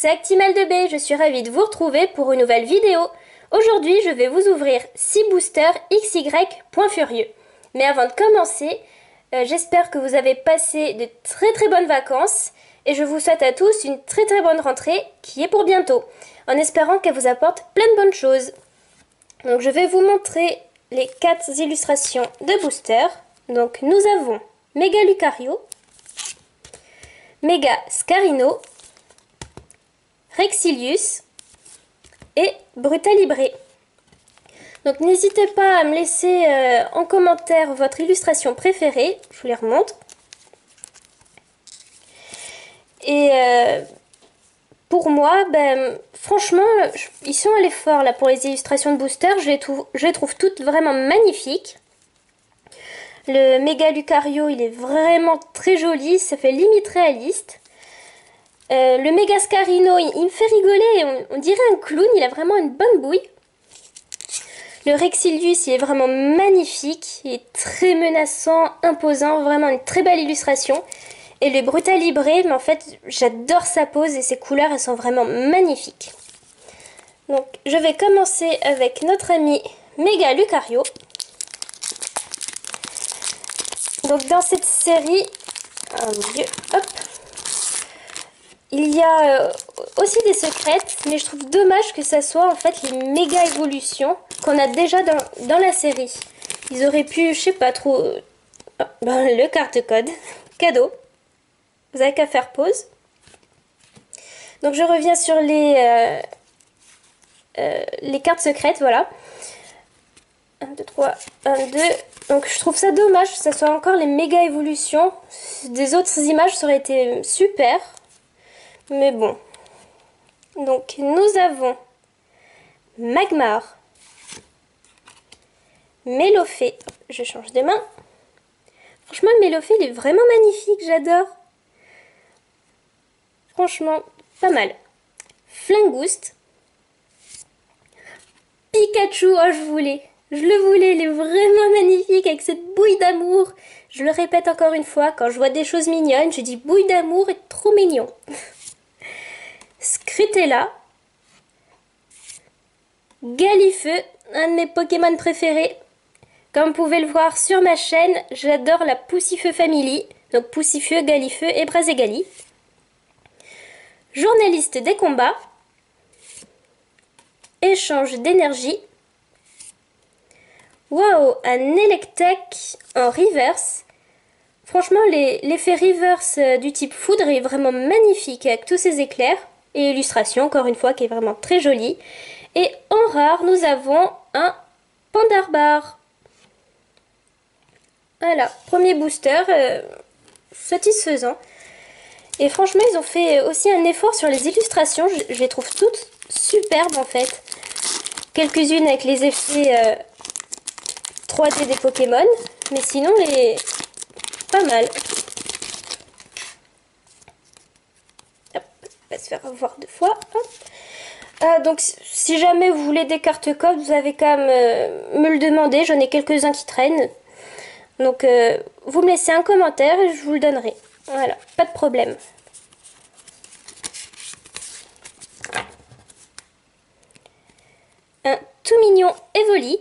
c'est Actimel de B, je suis ravie de vous retrouver pour une nouvelle vidéo. Aujourd'hui, je vais vous ouvrir 6 boosters XY.furieux. Mais avant de commencer, euh, j'espère que vous avez passé de très très bonnes vacances et je vous souhaite à tous une très très bonne rentrée qui est pour bientôt, en espérant qu'elle vous apporte plein de bonnes choses. Donc je vais vous montrer les 4 illustrations de boosters. Donc nous avons Mega Lucario, Mega Scarino, Rexilius et Brutalibré. Donc n'hésitez pas à me laisser euh, en commentaire votre illustration préférée. Je vous les remonte. Et euh, pour moi, ben, franchement, ils sont allés fort là pour les illustrations de booster. Je les, trouve, je les trouve toutes vraiment magnifiques. Le méga Lucario, il est vraiment très joli, ça fait limite réaliste. Euh, le méga Scarino, il, me fait rigoler, on, dirait un clown, il a vraiment une bonne bouille. Le Rexilius, il est vraiment magnifique, il est très menaçant, imposant, vraiment une très belle illustration. Et le Brutalibré, mais en fait, j'adore sa pose et ses couleurs, elles sont vraiment magnifiques. Donc, je vais commencer avec notre ami Mega Lucario. Donc dans cette série, oh hop, il y a euh, aussi des secrètes, mais je trouve dommage que ça soit en fait les méga évolutions qu'on a déjà dans, la série. Ils auraient pu, je sais pas trop, euh, ben, le carte code, cadeau. Vous avez qu'à faire pause. Donc je reviens sur les, euh, les cartes secrètes, voilà. 1, 2, 3, 1, 2. Donc je trouve ça dommage que ça soit encore les méga évolutions. Des autres images, ça aurait été super. Mais bon. Donc nous avons Magmar, Mélofée. Je change de main. Franchement, le Mélofée, il est vraiment magnifique, j'adore. Franchement, pas mal. Flingouste. Pikachu, oh je voulais. Je le voulais, il est vraiment magnifique avec cette bouille d'amour. Je le répète encore une fois, quand je vois des choses mignonnes, je dis bouille d'amour est trop mignon. Scrutella. Galifeu, un de mes Pokémon préférés. Comme vous pouvez le voir sur ma chaîne, j'adore la Poussifeu Family. Donc Poussifeu, Galifeu et Braségali. Journaliste des combats. Échange d'énergie Waouh, un Electek en reverse. Franchement, l'effet reverse euh, du type foudre est vraiment magnifique avec tous ces éclairs. Et illustration, encore une fois, qui est vraiment très jolie. Et en rare, nous avons un Pandarbar. Voilà, premier booster, euh, satisfaisant. Et franchement, ils ont fait aussi un effort sur les illustrations. Je, les trouve toutes superbes en fait. Quelques-unes avec les effets euh, 3D des Pokémon. Mais sinon, les... pas mal. Hop, on va avoir deux fois. Ah, donc, si jamais vous voulez des cartes codes, vous avez qu'à me, me le demander. J'en ai quelques-uns qui traînent. Donc, euh, vous me laissez un commentaire et je vous le donnerai. Voilà, pas de problème. Un tout mignon Evoli.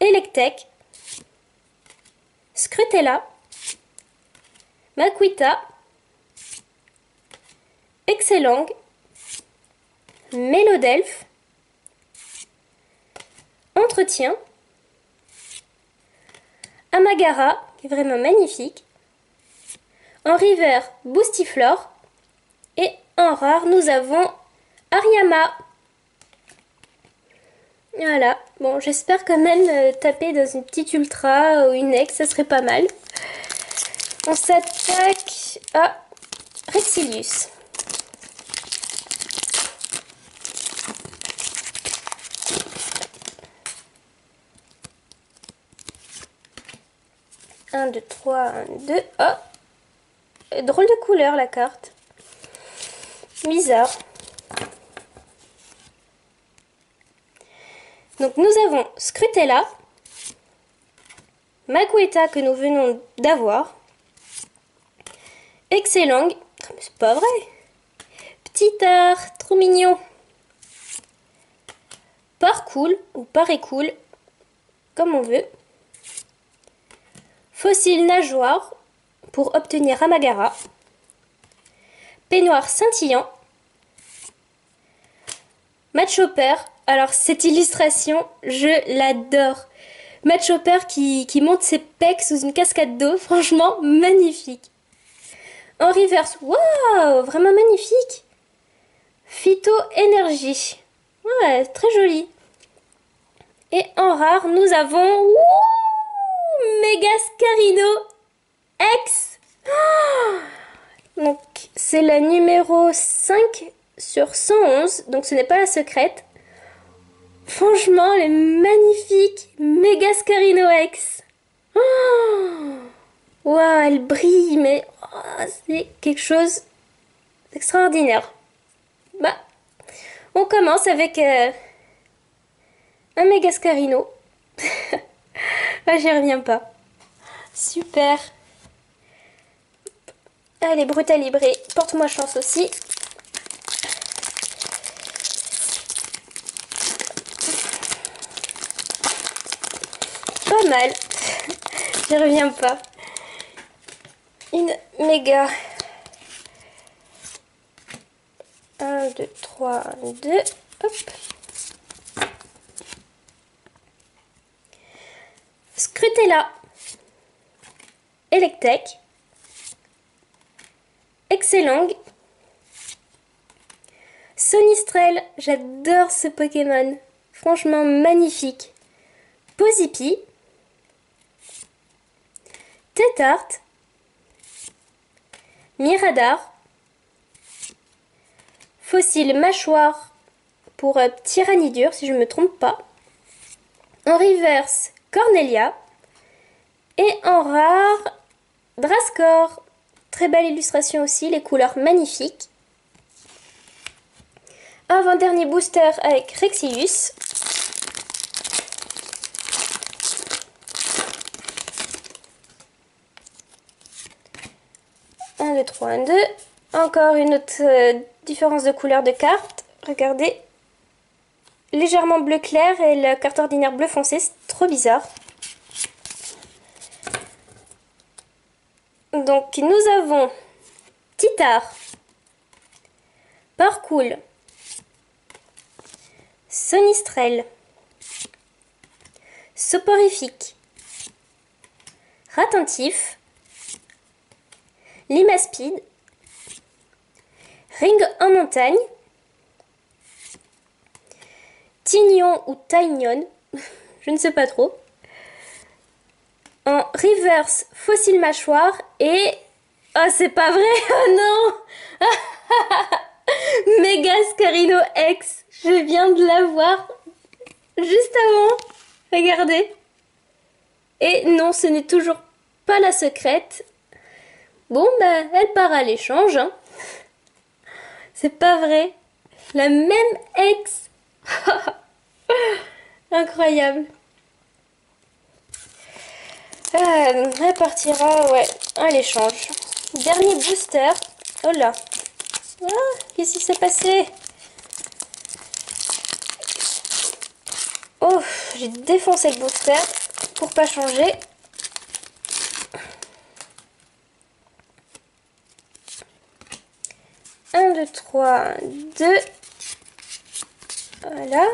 Electek, Scrutella, Maquita, Excelang, Mélodelph, Entretien, Amagara, qui est vraiment magnifique, en river Boustiflore et en rare nous avons Ariama. Voilà, bon j'espère quand même euh, taper dans une petite ultra ou une ex, ça serait pas mal. On s'attaque à Rexilius. 1, 2, 3, 1, 2. Oh Drôle de couleur la carte. Bizarre. Donc nous avons Scrutella, Magueta que nous venons d'avoir, Excellang, c'est pas vrai, Petit art, trop mignon, Parcool ou Parécool, comme on veut, Fossile nageoire pour obtenir Amagara. Peignoir scintillant. Matt Chopper. Alors cette illustration, je l'adore. Matt Chopper qui, qui monte ses pecs sous une cascade d'eau, franchement magnifique. En reverse, waouh, vraiment magnifique. Phyto énergie, ouais, très joli. Et en rare, nous avons Megascarino X. donc c'est la numéro 5 sur 111, donc ce n'est pas la secrète. Franchement, elle est magnifique. Megascarino X. Waouh, elle brille, mais oh, c'est quelque chose d'extraordinaire. Bah, on commence avec euh, un Megascarino. ah, j'y reviens pas. Super. Allez, Brutal Libré, porte-moi chance aussi. Pas mal. J'y reviens pas. Une méga 1, 2, 3, 2, hop. Scrutella, Electek, Excellent, Sonistrel, j'adore ce Pokémon, franchement magnifique. Posipi, Tetart, Miradar, Fossile mâchoire pour euh, Tyrannidure, si je ne me trompe pas. En reverse, Cornelia. Et en rare, Drascor. Très belle illustration aussi, les couleurs magnifiques. Avant-dernier booster avec Rexius. Un, deux, trois, un, deux. Encore une autre euh, différence de couleur de carte. Regardez. Légèrement bleu clair et la carte ordinaire bleu foncé. C'est trop bizarre. Donc nous avons Titar, Parcool, Sonistrel, Soporifique, Ratentif, Limaspide, Ring en montagne. Tignon ou Taignon, je ne sais pas trop. En reverse, fossile mâchoire et... Oh, c'est pas vrai Oh non Megascarino X Je viens de la voir juste avant. Regardez. Et non, ce n'est toujours pas la secrète. Bon, bah, elle part à l'échange. Hein. C'est pas vrai. La même ex. Incroyable. Euh, elle partira, ouais, à l'échange. Dernier booster. Oh là. Ah, qu'est-ce qui s'est passé? Oh, j'ai défoncé le booster pour pas changer. 1, 2, 3, 2. Voilà.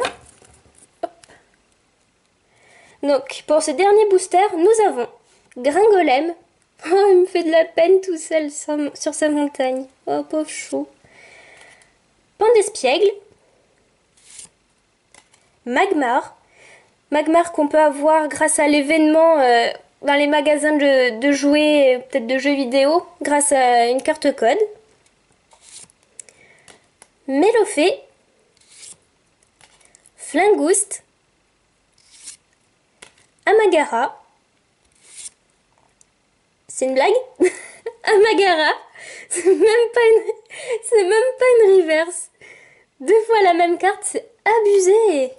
Donc, pour ce dernier booster, nous avons Gringolem. Oh, il me fait de la peine tout seul sur sa montagne. Oh, pauvre chou. Pandespiègle. Magmar. Magmar qu'on peut avoir grâce à l'événement euh, dans les magasins de, jouets, peut-être de jeux vidéo, grâce à une carte code. Mélofée, Flingouste, Amagara. C'est une blague? Amagara, c'est même pas une, c'est reverse. Deux fois la même carte, c'est abusé.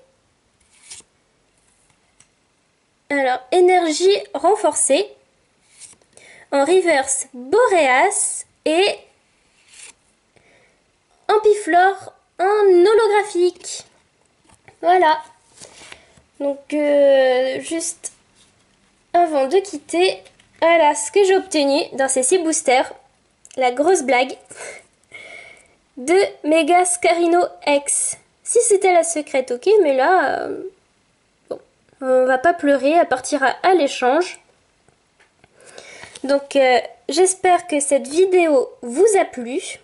Alors, énergie renforcée. En reverse, Boreas et Ampiflore en holographique. Voilà. Donc, euh, juste avant de quitter, voilà ce que j'ai obtenu dans ces six boosters. La grosse blague de Mega Scarino X. Si c'était la secrète, ok, mais là, euh, bon, on va pas pleurer, elle partira à l'échange. Donc, euh, j'espère que cette vidéo vous a plu.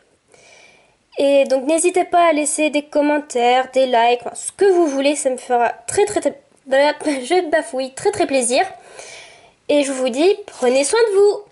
Et donc, n'hésitez pas à laisser des commentaires, des likes, ce que vous voulez, ça me fera très très, très je bafouille, très très plaisir. Et je vous dis, prenez soin de vous